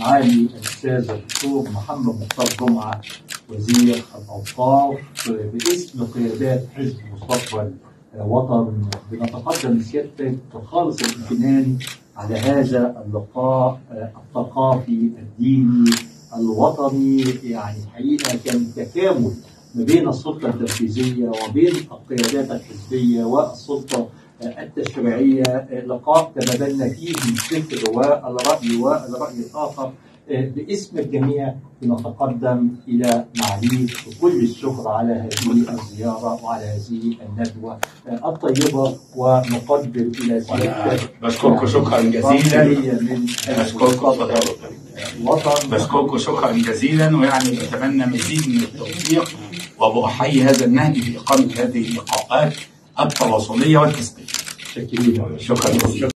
معالي الأستاذ الدكتور محمد مختار جمعة وزير الأوقاف باسم قيادات حزب مستقبل وطن بنتقدم لسيادتك بخالص الامتنان على هذا اللقاء الثقافي الديني الوطني. يعني الحقيقة كان تكامل ما بين السلطة التنفيذية وبين القيادات الحزبية والسلطة التشريعية لقاء تبادلنا فيه الفكر والراي والرأي الآخر باسم الجميع بنتقدم إلى معاليك بكل الشكر على هذه الزيارة وعلى هذه الندوة الطيبة ونقدم إلى سيادتك بشكركم شكرا جزيلا. من بشكركم الوطن بشكركم شكرا جزيلا ويعني بتمنى مزيد من التوفيق وبأحيي هذا النهج في إقامة هذه اللقاءات. التواصلية والكسبية شكرا شكرا جزيلا